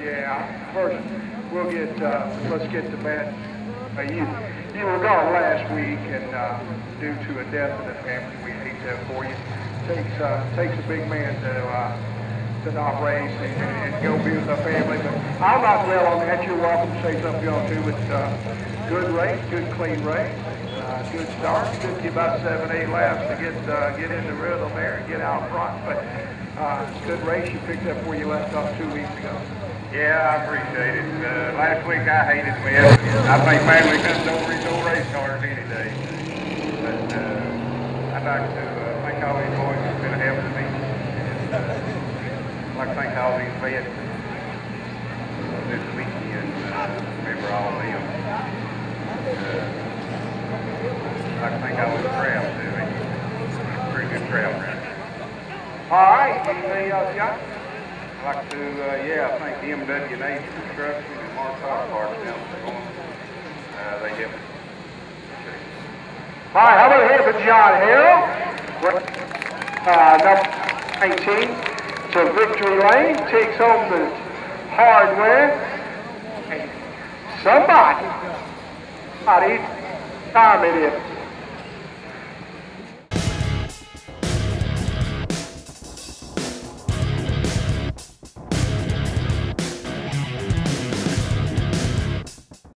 Yeah, first, we'll get, uh, let's get to bat. Uh, you, you were gone last week and, uh, due to a death in the family, we hate that for you. Takes, uh, takes a big man to, uh, to not race and, and go be with the family, but I'll not dwell on that. You're welcome to say something want to, but, uh, good race, good clean race. Uh, good start. Took you about seven, eight laps to get uh, get in the rhythm there and get out front. But uh, good race you picked up where you left off two weeks ago. Yeah, I appreciate it. Uh, last week I hated win. I think family comes over his old race cars any day. But uh, I'd like to uh, thank all these boys who've been helping me. And, uh, I'd like to thank all these vets this weekend. Uh, remember all of them. Uh, I'd like to thank all the crowd too. Pretty good crowd around here. All right. Anything else? I'd like to, uh, yeah, I thank MWNA Construction and Mark Fire Department down there going. Uh, they helped. All right. How about hand for John Hill? Uh, number 19 to Victory Lane takes home the hardware. And somebody, somebody, time it is.